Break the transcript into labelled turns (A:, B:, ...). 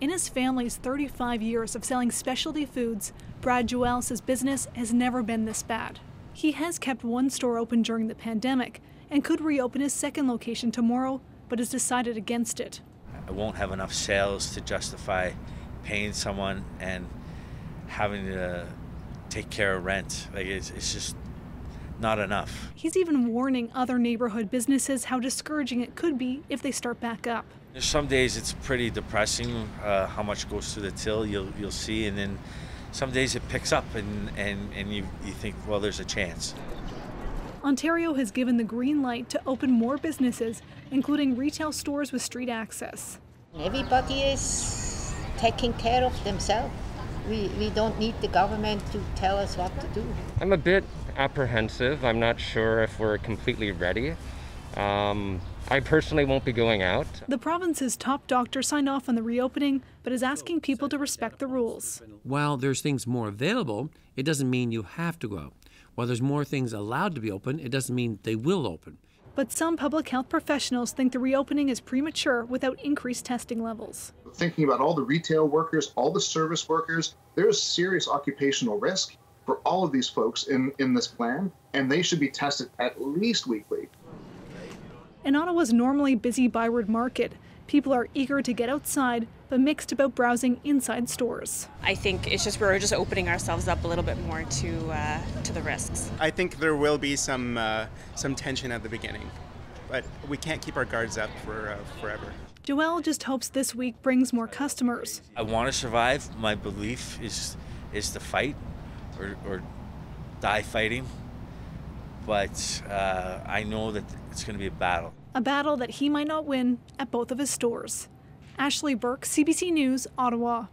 A: In his family's 35 years of selling specialty foods, Brad Joel says business has never been this bad. He has kept one store open during the pandemic and could reopen his second location tomorrow, but has decided against it.
B: I won't have enough sales to justify paying someone and having to take care of rent. Like it's, it's just not enough.
A: He's even warning other neighborhood businesses how discouraging it could be if they start back up.
B: Some days it's pretty depressing uh, how much goes to the till. You'll you'll see, and then some days it picks up, and and and you you think, well, there's a chance.
A: Ontario has given the green light to open more businesses, including retail stores with street access.
C: Everybody is taking care of themselves. We, we don't need the government to tell us what to do.
D: I'm a bit apprehensive. I'm not sure if we're completely ready. Um, I personally won't be going out.
A: The province's top doctor signed off on the reopening, but is asking people to respect the rules.
E: While there's things more available, it doesn't mean you have to go out. While there's more things allowed to be open, it doesn't mean they will open.
A: But some public health professionals think the reopening is premature without increased testing levels.
F: Thinking about all the retail workers, all the service workers, there's serious occupational risk for all of these folks in, in this plan, and they should be tested at least weekly.
A: In Ottawa's normally busy Byward Market, people are eager to get outside, but mixed about browsing inside stores.
G: I think it's just we're just opening ourselves up a little bit more to uh, to the risks.
H: I think there will be some uh, some tension at the beginning, but we can't keep our guards up for uh, forever.
A: Joel just hopes this week brings more customers.
B: I want to survive. My belief is is to fight or, or die fighting. But uh, I know that it's going to be a battle.
A: A battle that he might not win at both of his stores. Ashley Burke, CBC News, Ottawa.